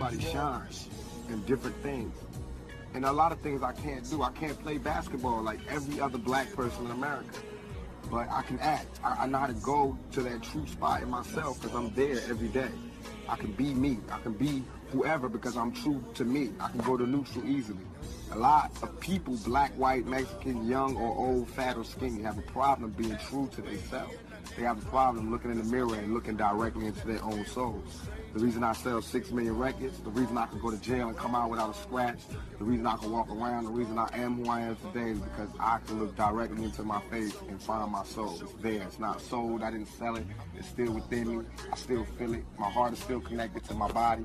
everybody shines in different things. And a lot of things I can't do. I can't play basketball like every other black person in America. But I can act. I, I know how to go to that true spot in myself because I'm there every day. I can be me. I can be whoever because I'm true to me. I can go to neutral easily. A lot of people, black, white, Mexican, young or old, fat or skinny, have a problem being true to themselves. They have a problem looking in the mirror and looking directly into their own souls. The reason I sell six million records, the reason I can go to jail and come out without a scratch, the reason I can walk around, the reason I am who I am today is because I can look directly into my face and find my soul. It's there. It's not sold. I didn't sell it. It's still within me. I still feel it. My heart is still connected to my body.